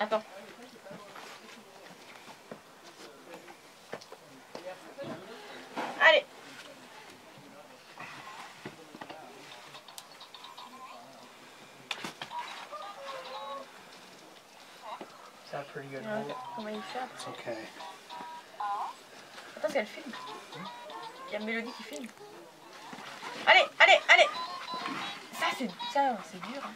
Attends. Allez. Is a pretty good Comment il fait It's okay. Attends, c'est le filme. Hmm? Il y a Mélodie qui filme. Allez, allez, allez Ça, c'est ça, c'est dur. hein.